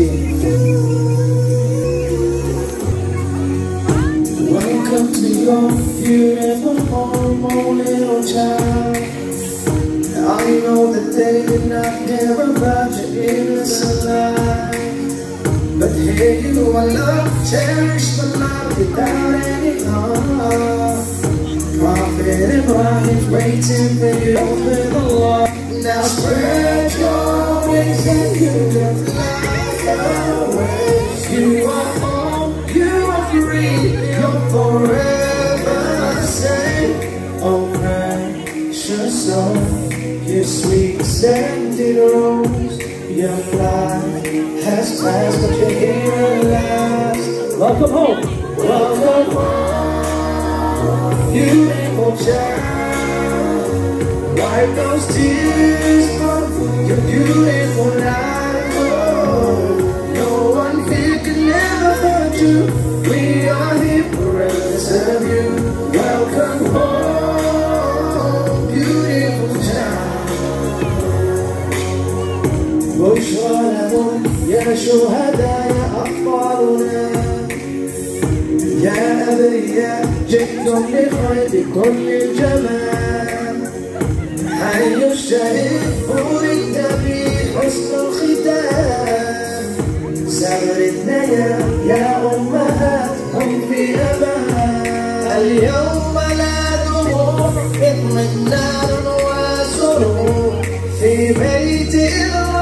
Welcome to your beautiful home, oh little child. I know that they did not care about your innocent life. But here you are, love, cherish the love without any harm. Prophet Ibrahim's waiting for you with the law. Now spread your wings and you can fly sweet scented rose. Your life has passed, but you're here at last. Welcome home, welcome home, beautiful child. Wipe those tears from your beautiful life. Oh, no one here can ever hurt you. We are here forever to serve you. بشرى لهم يا شهداء يا أطفالنا. يا أبرياء جئتم لخير بكل الجمال. حي الشهيد ولد بحسن الختام. سردنا يا يا أمهات هم في أمان. اليوم لا دموع اطمئنان وسرور. في بيت إبراهيم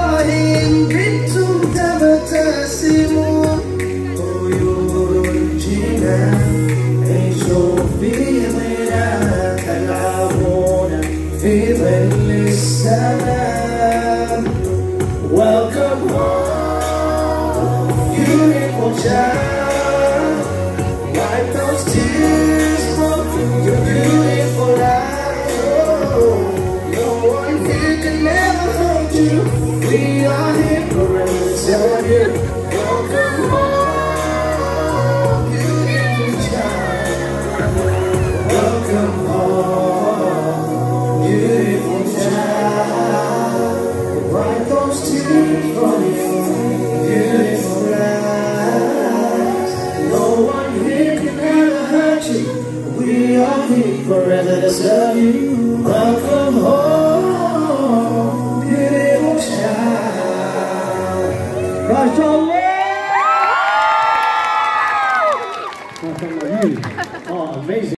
Saturday. You. We are here forever to serve you. Welcome home, beautiful child. MashaAllah.